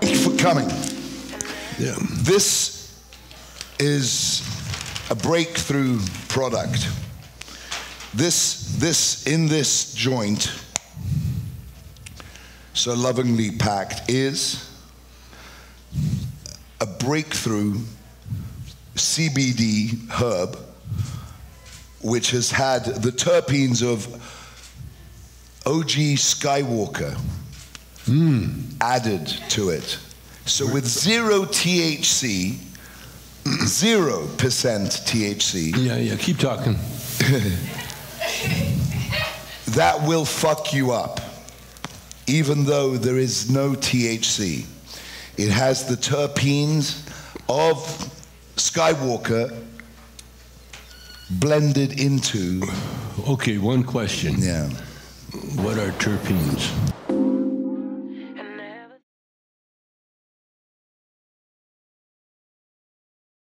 Thank you for coming. Yeah. This is a breakthrough product. This, this, in this joint, so lovingly packed, is a breakthrough CBD herb, which has had the terpenes of OG Skywalker added to it. So with zero THC, zero percent THC, Yeah, yeah. Keep talking. that will fuck you up, even though there is no THC. It has the terpenes of Skywalker blended into, Okay, one question. yeah. What are terpenes?